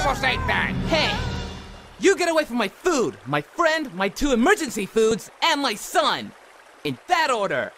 almost ate that. Hey! You get away from my food, my friend, my two emergency foods, and my son! In that order!